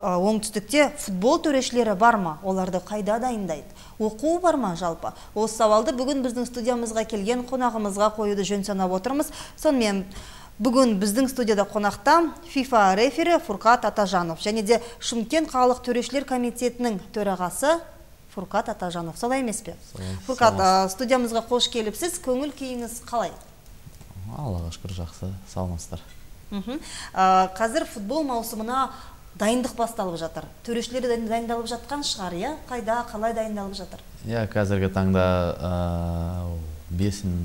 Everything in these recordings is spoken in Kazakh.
оңтүстікте футбол төрешілері бар ма? Оларды қайда дайындайды? Оқу бар ма жалпы? Осы сауалды бүгін біздің студиямызға келген қонағымызға қоюды жөн санап отырмыз. Сонымен бүгін біздің студияда қонақта фифа рефері фуркат атажанов және де шымкент қалалық төрешілер комитетінің төрағасы фуркат атажанов. Солай емес пе? Фуркат студиямызға қош келіпсіз. Көңіл күйіңіз қалай? Аллаға шүкір жақсы. Саламатсыздар қазір футбол маусымына дайындық басталып жатыр. Төрешілер дайындалып жатқан шығар иә? Қайда қалай дайындалып жатыр? Иә қазіргі таңда бесін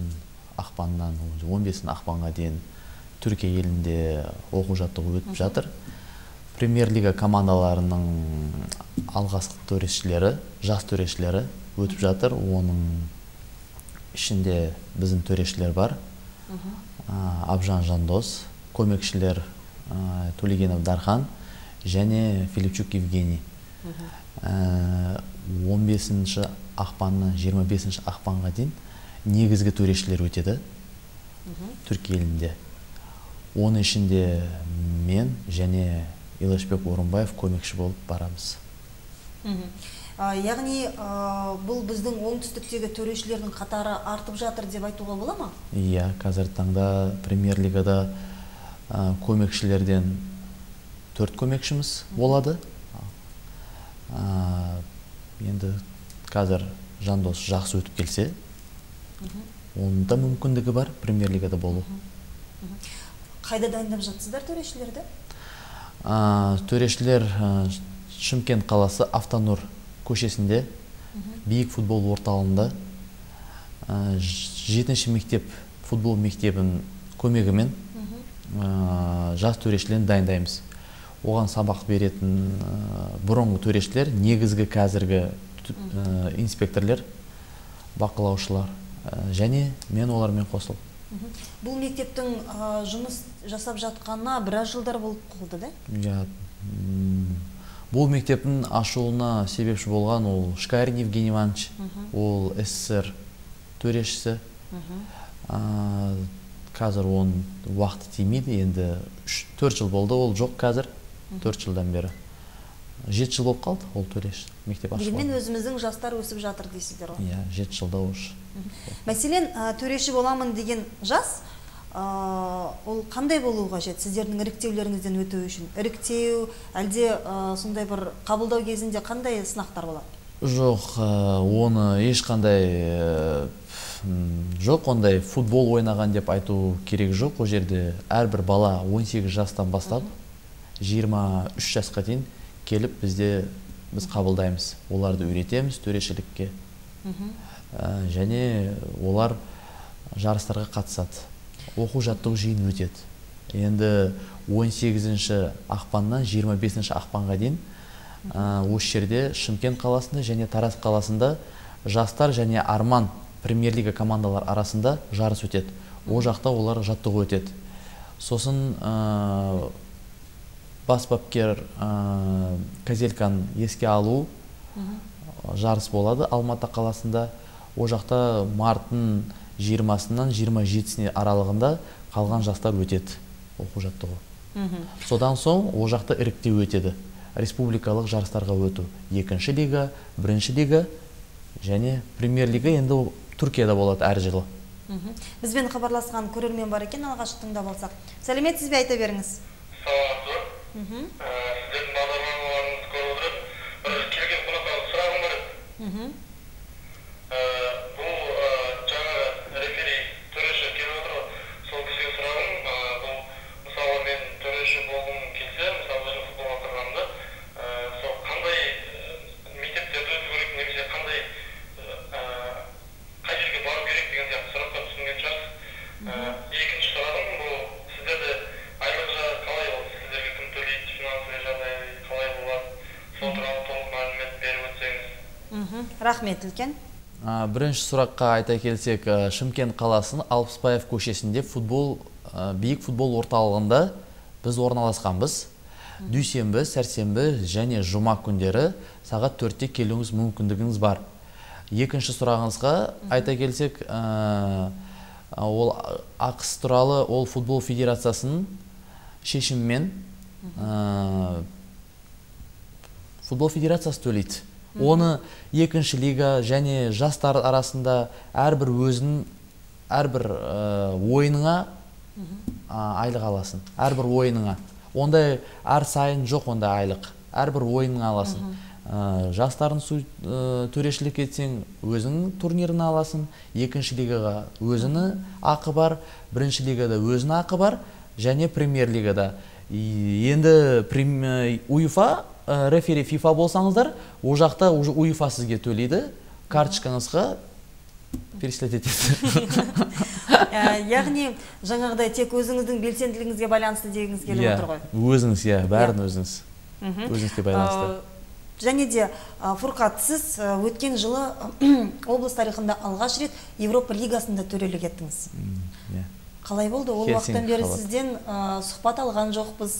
ақпаннан он бесін ақпанға дейін түркия елінде оқу жаттығу өтіп жатыр. Премьер лига командаларының алғашқы төрешілері жас төрешілері өтіп жатыр. Оның ішінде біздің төрешілер бар. Абжан жандос көмекшілер төлегенов дархан және филипчук евгений. 15 э, ақпаннан 25 ақпанға дейін негізгі төрешілер өтеді. Түркия елінде. Оның ішінде мен және илашбек орынбаев көмекші болып барамыз. Яғни бұл біздің оңтүстіктегі төрешілердің қатары артып жатыр деп айтуға бола ма? Иә қазіргі таңда премьер лигада көмекшілерден төрт көмекшіміз болады. Енді қазір жандос жақсы өтіп келсе оның да мүмкіндігі бар премьер лигада болу қайда дайындап жатсыздар төрешілерді? Төрешілер шымкент қаласы автонұр көшесінде биік футбол орталығында. Жетінші мектеп футбол мектебінің көмегімен жас төрешілерді дайындаймыз. Оған сабақ беретін бұрынғы төрешілер негізгі қазіргі инспекторлар бақылаушылар және мен олармен қосыл. бұл мектептің жұмыс жасап жатқанына біраз жылдар болып қалды да? Иә бұл мектептің ашуына себепші болған ол шкарин евгений иванович ол ссср төрешісі. Қазір оның уақыты тимейді енді төрт жыл болды ол жоқ қазір. Төрт жылдан бері. Жеті жыл болып қалды ол төреш мектеп ашып дегенмен өзіміздің жастар өсіп жатыр дейсіздер ғой. Иә жеті жылда уже мәселен төреші боламын деген жас ол қандай болу қажет? Сіздердің іріктеулеріңізден өту үшін? Іріктеу әлде сондай бір қабылдау кезінде қандай сынақтар болады? Жоқ оны ешқандай жоқ ондай футбол ойнаған деп айту керек жоқ. Ол жерде әрбір бала 18 жастан бастап 23 жасқа дейін келіп бізде біз қабылдаймыз. Оларды үйретеміз төрешілікке. Ә, және олар жарыстарға қатысады. Оқу жаттығу жиын өтеді. Енді 18-ші ақпаннан 25 ақпанға дейін ә, осы жерде шымкент қаласында және тараз қаласында жастар және арман премьер лига командалар арасында жарыс өтеді. Ол жақта олар жаттығу өтеді. Сосын бас бапкер ә, козельканы еске алу жарыс болады алматы қаласында. Ол жақта марттың жиырмасынан жиырма жетісіне аралығында қалған жастар өтеді оқу жаттығу. Содан соң ол жақта іріктеу өтеді. Республикалық жарыстарға өту екінші лига бірінші лига және премьер лига енді түркияда болады әр жылы. Бізбен хабарласқан көрермен бар екен алғаш тыңдап алсақ. Сәлеметсіз бе айта беріңіз? Сіздердің бағдарламаларыңызды көріп отырып бір келген қонақтан сұрағым бар еді рахмет үлкен. Бірінші сұраққа айта келсек шымкент қаласының алпысбаев көшесінде футбол биік футбол орталығында біз орналасқанбыз. Дүйсенбі сәрсенбі және жұма күндері сағат төртте келуіңіз мүмкіндігіңіз бар. Екінші сұрағыңызға айта келсек ол ақыс туралы ол футбол федерациясының шешімімен футбол федерациясы төлейді. Оны екінші лига және жастар арасында әрбір өзінің әрбір ә, ойыныңа айлық аласың. Әрбір ойыныңа. Ондай әр сайын жоқ ондай айлық. Әрбір ойыныңа аласың. Ә, жастарын ә, төрешілік етсең өзіңнің турнирін аласың. Екінші лигаға өзінің ақы бар. Бірінші лигада өзінің ақы бар. Және премьер лигада. Енді уефа ә, рефери фифа болсаңыздар ол жақта уже уефа сізге төлейді. Карточкаңызға перечислять етеді Ә, яғни жаңағыдай тек өзіңіздің белсенділігіңізге байланысты дегіңіз келіп иә отыр ғой? өзіңіз иә бәрін өзіңіз. Өзіңізге байланысты. Ә, және де фурқат сіз өткен жылы облыс тарихында алғаш рет европа лигасында төрелік еттіңіз. Иә. Қалай болды? Ол уақыттан бері сізден сұхбат алған жоқпыз.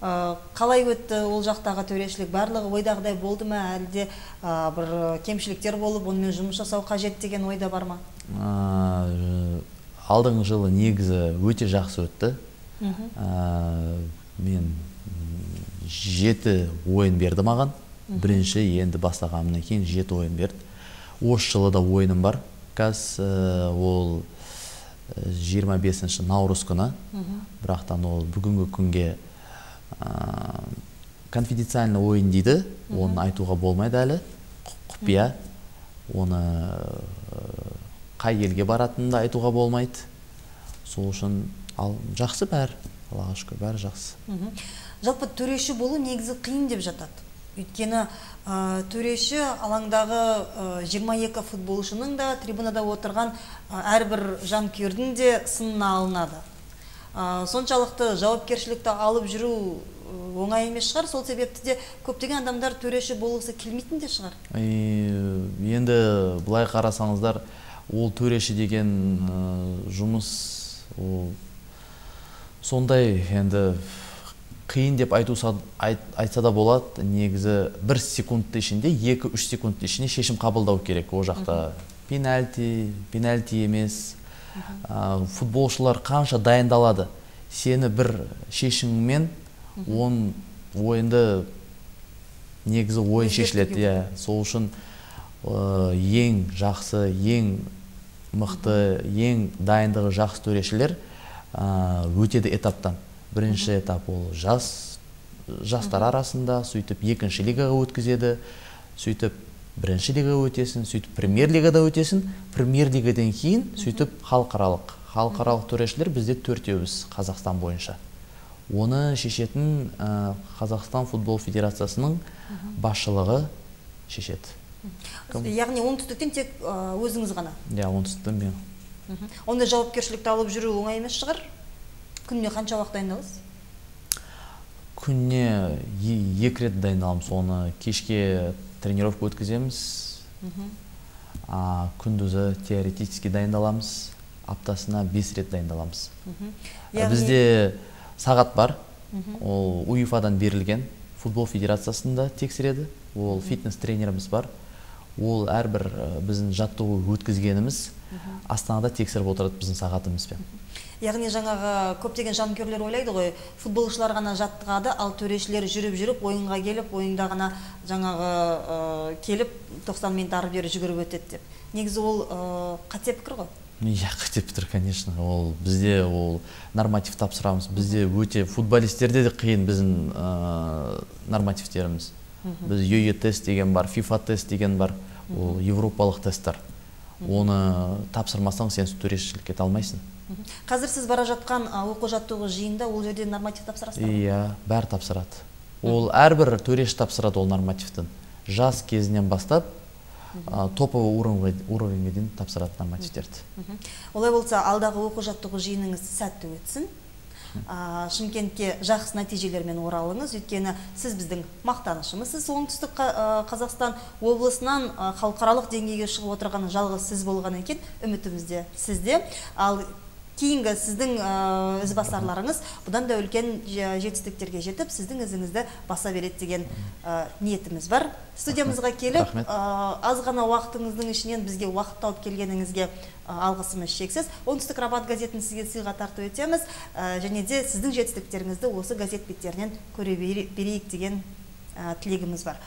Қалай өтті ол жақтағы төрешілік? Барлығы ойдағыдай болды ма әлде ә, бір кемшіліктер болып онымен жұмыс жасау қажет деген ойда бар ма? Э, алдыңғы жылы негізі өте жақсы өтті. А, мен жеті ойын берді маған. Бірінші енді бастағаннан кейін жеті ойын берді. Осы жылы да ойыным бар. Қазір э, ол э, 25 наурыз күні. Бірақтан ол бүгінгі күнге ә, конфиденциальный ойын дейді. Оны айтуға болмайды әлі. Құп- құпия. Оны ә, қай елге баратынын да айтуға болмайды. Сол үшін ал жақсы бәрі. Аллаға шүкір бәрі жақсы. Жалпы төреші болу негізі қиын деп жатады. Өйткені ә, төреші алаңдағы ә, 22 футболшының да трибунада отырған ә, әрбір жанкүйердің де сынына алынады. Ә, соншалықты жауапкершілікті алып жүру оңай емес шығар. Сол себепті де көптеген адамдар төреші болғысы келмейтін де шығар. Енді былай қарасаңыздар ол төреші деген ә, жұмыс ол сондай енді қиын деп айту са- айт- айтса да болады. Негізі бір секундтың ішінде екі үш секундтың ішінде шешім қабылдау керек. Ол жақта пенальти пенальти емес ә, футболшылар қанша дайындалады? Сені бір шешіміңмен он ойынды негізі ойын шешіледі иә. сол үшін ә, ең жақсы ең мықты ең дайындығы жақсы төрешілер ә, өтеді этаптан. Бірінші этап ол жас жастар арасында сөйтіп екінші лигаға өткізеді. Сөйтіп бірінші лигаға өтесің сөйтіп премьер лигада өтесің премьер лигадан кейін сөйтіп халықаралық халықаралық төрешілер бізде төртеуміз қазақстан бойынша. Оны шешетін ә, қазақстан футбол федерациясының басшылығы шешеді. Кім? яғни оңтүстіктен тек өзіңіз ғана? Иә оңтүстіктен мен Мгм. ондай жауапкершілікті алып жүру оңай емес шығар? Күніне қанша уақыт дайындаласыз? Күніне екі рет дайындаламыз оны. Кешке тренировка өткіземіз. А күндізі теоретически дайындаламыз аптасына бес рет дайындаламыз. А Яғни- бізде сағат бар. Ол уефадан берілген футбол федерациясында тексереді. Ол фитнес тренеріміз бар. Ол әрбір біздің жаттығу өткізгеніміз астанада тексеріп отырады біздің сағатымызбен. Яғни жаңағы көптеген жанкүйерлер ойлайды ғой футболшылар ғана жаттығады ал төрешілер жүріп жүріп ойынға келіп ойында ғана жаңағы ә, келіп 90 минут ары бері жүгіріп өтеді деп. Негізі ол ә, қате пікір ғой. Иә қате пікір конечно. Ол бізде ол норматив тапсырамыз. Бізде өте футболистерде де қиын біздің ә, нормативтеріміз. Біз йо тест деген бар фифа тест деген бар. Ол европалық тесттер. Оны тапсырмасаң сен төрешілікке кете алмайсың. Қазір сіз бара жатқан оқу жаттығу жиында ол жерде норматив тапсырасыздар ма? иә бәрі тапсырады. Ол әрбір төреш тапсырады ол нормативтің жас кезінен бастап топовый уровеньге дейін тапсырады нормативтерді. Олай болса алдағы оқу жаттығу жиыныңыз сәтті өтсін. Шымкентке жақсы нәтижелермен оралыңыз. Өйткені сіз біздің мақтанышымызсыз. Оңтүстік қазақстан облысынан халықаралық деңгейге шығып отырған жалғыз сіз болған екен үмітіміз де сізде. Ал кейінгі сіздің ізбасарларыңыз бұдан да үлкен же- жетістіктерге жетіп сіздің ізіңізді баса береді деген ә, ниетіміз бар. Студиямызға келіп ә, аз ғана уақытыңыздың ішінен бізге уақыт тауып келгеніңізге алғысымыз шексіз. Оңтүстік рабат газетін сізге сыйға тарту етеміз. Ә, және де сіздің жетістіктеріңізді осы газет беттерінен көре бере- берейік деген тілегіміз бар.